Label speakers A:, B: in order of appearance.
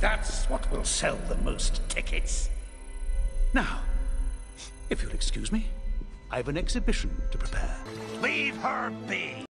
A: That's what will sell the most tickets.
B: Now, if you'll excuse me, I've an exhibition to prepare.
A: Leave her be.